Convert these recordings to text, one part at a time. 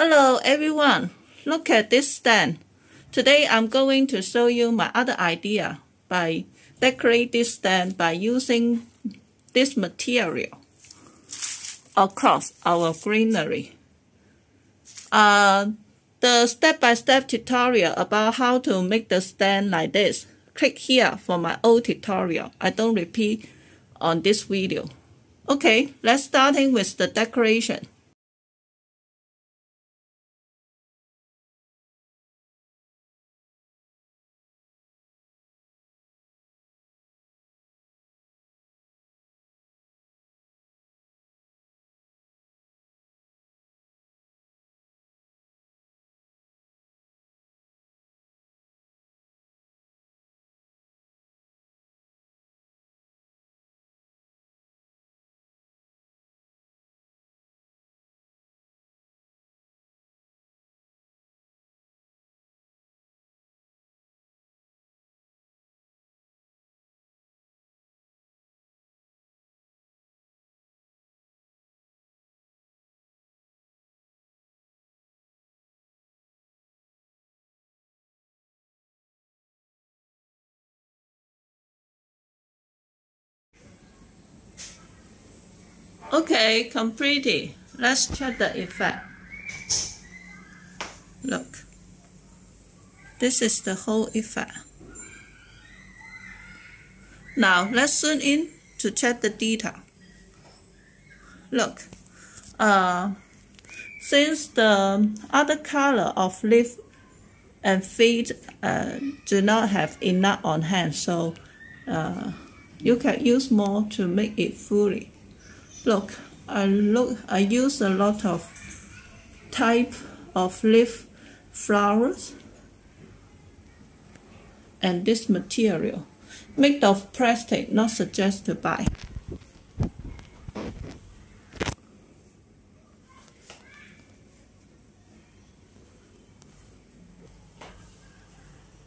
Hello everyone, look at this stand. Today I'm going to show you my other idea by decorate this stand by using this material across our greenery. Uh, the step-by-step -step tutorial about how to make the stand like this, click here for my old tutorial. I don't repeat on this video. Okay, let's starting with the decoration. Okay, completed. Let's check the effect. Look. This is the whole effect. Now let's zoom in to check the detail. Look. Uh, since the other color of leaf and feet uh, do not have enough on hand, so uh, you can use more to make it fully. Look, I look I use a lot of type of leaf flowers and this material made of plastic not suggested to buy.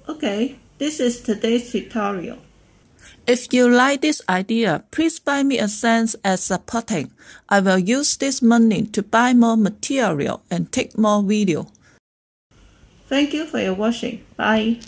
Okay, this is today's tutorial. If you like this idea, please buy me a cent as supporting. I will use this money to buy more material and take more video. Thank you for your watching. Bye.